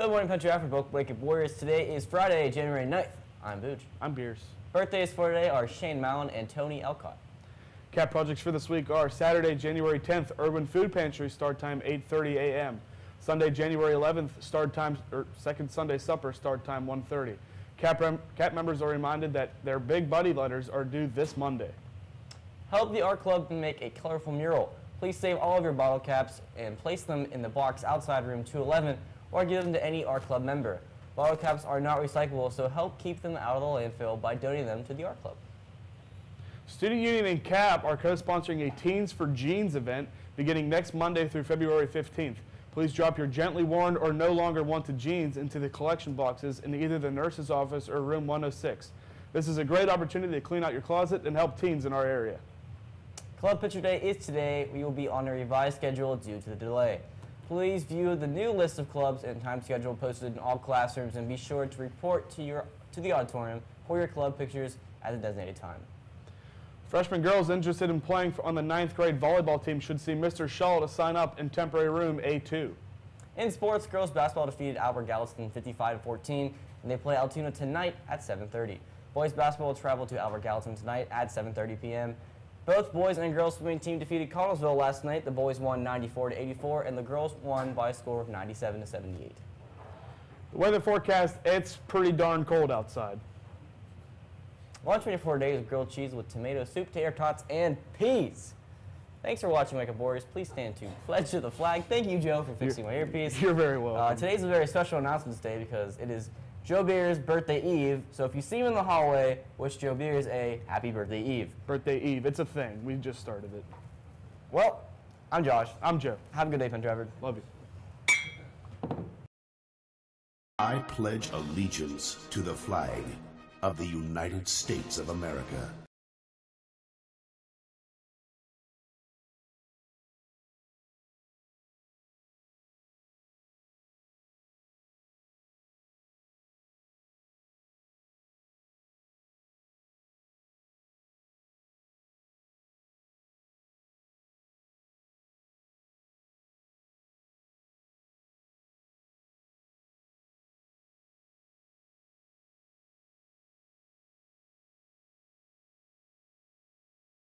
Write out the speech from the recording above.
Good morning, Country After Book Wake Up Warriors. Today is Friday, January 9th. I'm Booch. I'm Beers. Birthdays for today are Shane Mallon and Tony Elcott. Cap projects for this week are Saturday, January 10th, Urban Food Pantry, start time 8.30 a.m. Sunday, January 11th, start time, or second Sunday supper, start time 1.30. Cap, rem- Cap members are reminded that their Big Buddy letters are due this Monday. Help the art club make a colorful mural. Please save all of your bottle caps and place them in the box outside room 211 or give them to any art club member. Bottle caps are not recyclable, so help keep them out of the landfill by donating them to the art club. Student Union and CAP are co-sponsoring a Teens for Jeans event beginning next Monday through February 15th. Please drop your gently worn or no longer wanted jeans into the collection boxes in either the nurse's office or room 106. This is a great opportunity to clean out your closet and help teens in our area. Club Picture Day is today. We will be on a revised schedule due to the delay. Please view the new list of clubs and time schedule posted in all classrooms and be sure to report to, your, to the auditorium for your club pictures at the designated time. Freshman girls interested in playing for, on the ninth grade volleyball team should see Mr. Shaw to sign up in temporary room A2. In sports, girls basketball defeated Albert Gallatin 55-14, and they play Altoona tonight at 7:30. Boys basketball will travel to Albert Gallatin tonight at 7:30 p.m. Both boys and girls swimming team defeated Connellsville last night. The boys won 94 to 84, and the girls won by a score of 97 to 78. The weather forecast, it's pretty darn cold outside. Lunch menu for today is grilled cheese with tomato soup, tater tots, and peas. Thanks for watching, Up Warriors. Please stand to pledge to the flag. Thank you, Joe, for fixing my earpiece. You're very welcome. Uh, today's a very special announcements day because it is Joe Beers' birthday eve. So if you see him in the hallway, wish Joe Beers a happy birthday eve. Birthday Eve, it's a thing. We just started it. Well, I'm Josh. I'm Joe. Have a good day, Penn Trafford. Love you. I pledge allegiance to the flag of the United States of America